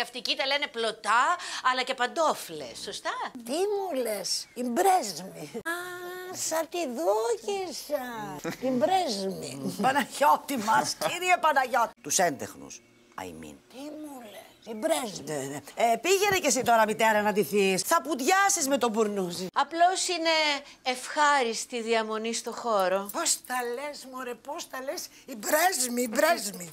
Αυτικοί τα λένε πλωτά, αλλά και παντόφλε. σωστά; Τι μου λες, η Μπρέσμη. Α, σαν τη δούκησα. Η Μπρέσμη. Παναγιώτη μας, κύριε Παναγιώτη. Τους έντεχνους, I mean. Τι μου λες, η Μπρέσμη. Ναι, ναι. Ε, πήγαινε και εσύ τώρα, μητέρα, να ντυθεί. Θα πουδιάσεις με τον μπουρνούζι. Απλώς είναι ευχάριστη διαμονή στο χώρο. Πώς τα λες, μωρέ, πώς τα λες! η Μπρέσμη, η Μπρέσμη.